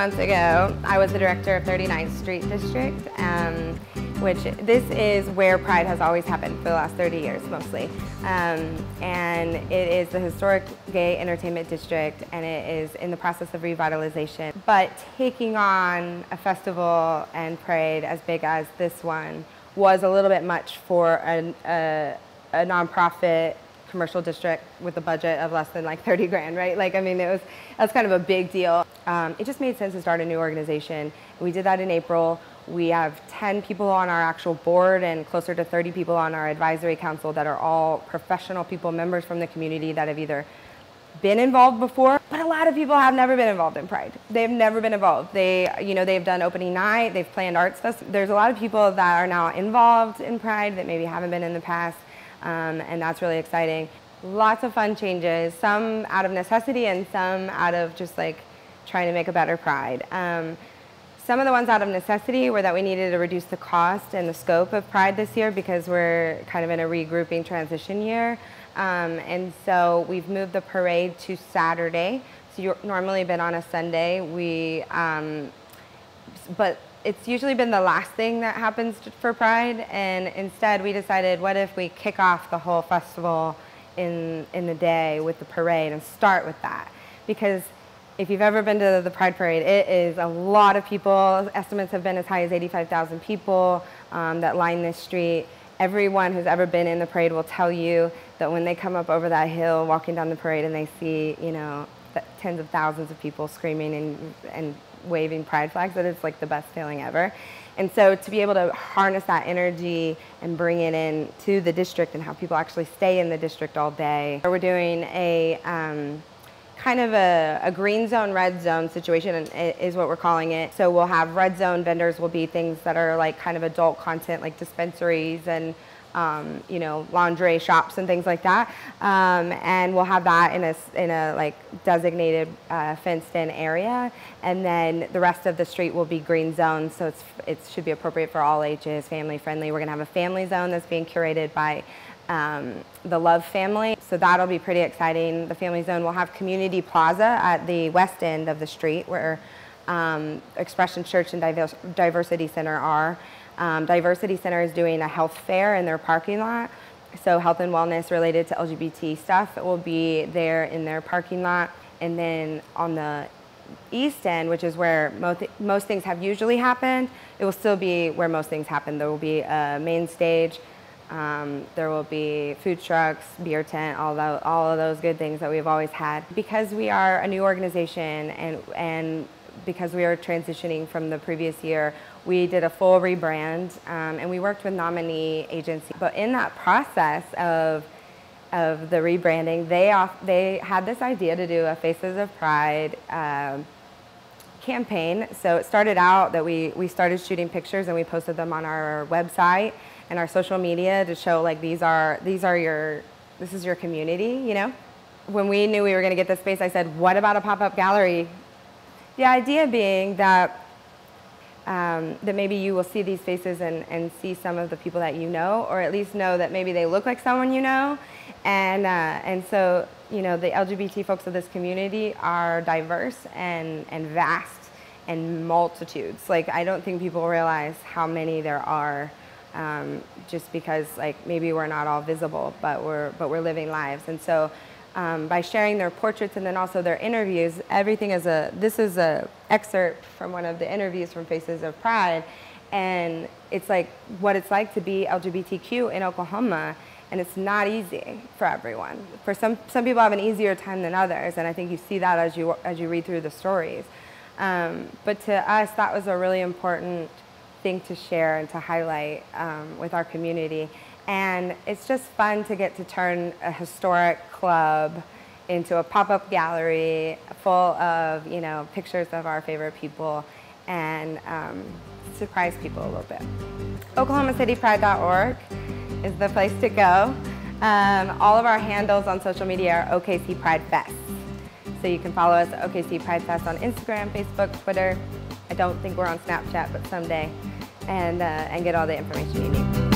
months ago, I was the director of 39th Street District, um, which this is where Pride has always happened for the last 30 years, mostly. Um, and it is the historic gay entertainment district, and it is in the process of revitalization. But taking on a festival and parade as big as this one was a little bit much for an, a, a nonprofit commercial district with a budget of less than like 30 grand, right? Like, I mean, it was, that's kind of a big deal. Um, it just made sense to start a new organization. We did that in April. We have 10 people on our actual board and closer to 30 people on our advisory council that are all professional people, members from the community that have either been involved before, but a lot of people have never been involved in Pride. They've never been involved. They, you know, they've done opening night, they've planned arts fest. There's a lot of people that are now involved in Pride that maybe haven't been in the past um, and that's really exciting. Lots of fun changes, some out of necessity and some out of just like trying to make a better Pride. Um, some of the ones out of necessity were that we needed to reduce the cost and the scope of Pride this year because we're kind of in a regrouping transition year. Um, and so we've moved the parade to Saturday. So you're normally been on a Sunday. We, um, but it's usually been the last thing that happens for Pride, and instead we decided, what if we kick off the whole festival in, in the day with the parade and start with that? Because if you've ever been to the Pride Parade, it is a lot of people. Estimates have been as high as 85,000 people um, that line this street. Everyone who's ever been in the parade will tell you that when they come up over that hill, walking down the parade, and they see, you know, tens of thousands of people screaming and, and waving pride flags that it's like the best feeling ever. And so to be able to harness that energy and bring it in to the district and have people actually stay in the district all day. We're doing a um, kind of a, a, green zone, red zone situation is what we're calling it. So we'll have red zone vendors will be things that are like kind of adult content like dispensaries and um, you know, lingerie shops and things like that. Um, and we'll have that in a, in a like designated uh, fenced in area. And then the rest of the street will be green zones. So it's, it should be appropriate for all ages, family friendly. We're gonna have a family zone that's being curated by um, the Love family. So that'll be pretty exciting. The family zone will have community plaza at the west end of the street where um, Expression Church and Diversity Center are. Um, Diversity Center is doing a health fair in their parking lot. So health and wellness related to LGBT stuff will be there in their parking lot. And then on the east end, which is where most, most things have usually happened, it will still be where most things happen. There will be a main stage, um, there will be food trucks, beer tent, all, the, all of those good things that we've always had. Because we are a new organization and, and because we are transitioning from the previous year, we did a full rebrand um, and we worked with nominee agencies. But in that process of, of the rebranding, they, off, they had this idea to do a Faces of Pride um, campaign. So it started out that we, we started shooting pictures and we posted them on our website and our social media to show like these are, these are your, this is your community, you know? When we knew we were gonna get this space, I said, what about a pop-up gallery the idea being that um, that maybe you will see these faces and, and see some of the people that you know, or at least know that maybe they look like someone you know. And, uh, and so, you know, the LGBT folks of this community are diverse and, and vast and multitudes. Like, I don't think people realize how many there are um, just because, like, maybe we're not all visible, but we're, but we're living lives. And so um, by sharing their portraits and then also their interviews. Everything is a, this is a excerpt from one of the interviews from Faces of Pride. And it's like what it's like to be LGBTQ in Oklahoma. And it's not easy for everyone. For some, some people have an easier time than others. And I think you see that as you, as you read through the stories. Um, but to us, that was a really important thing to share and to highlight um, with our community. And it's just fun to get to turn a historic club into a pop-up gallery full of, you know, pictures of our favorite people and um, surprise people a little bit. OklahomaCityPride.org is the place to go. Um, all of our handles on social media are OKC Pride Fest. So you can follow us at OKC Pride Fest on Instagram, Facebook, Twitter. I don't think we're on Snapchat, but someday. And, uh, and get all the information you need.